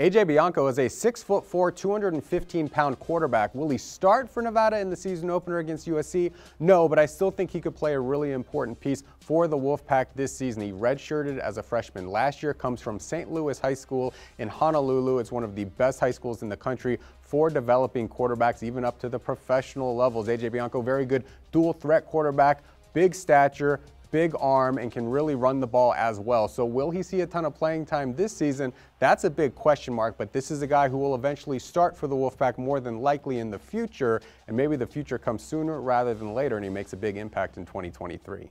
AJ Bianco is a 6'4", 215 pound quarterback. Will he start for Nevada in the season opener against USC? No, but I still think he could play a really important piece for the Wolfpack this season. He redshirted as a freshman last year, comes from St. Louis High School in Honolulu. It's one of the best high schools in the country for developing quarterbacks, even up to the professional levels. AJ Bianco, very good dual threat quarterback, big stature, big arm and can really run the ball as well. So will he see a ton of playing time this season? That's a big question mark, but this is a guy who will eventually start for the Wolfpack more than likely in the future, and maybe the future comes sooner rather than later and he makes a big impact in 2023.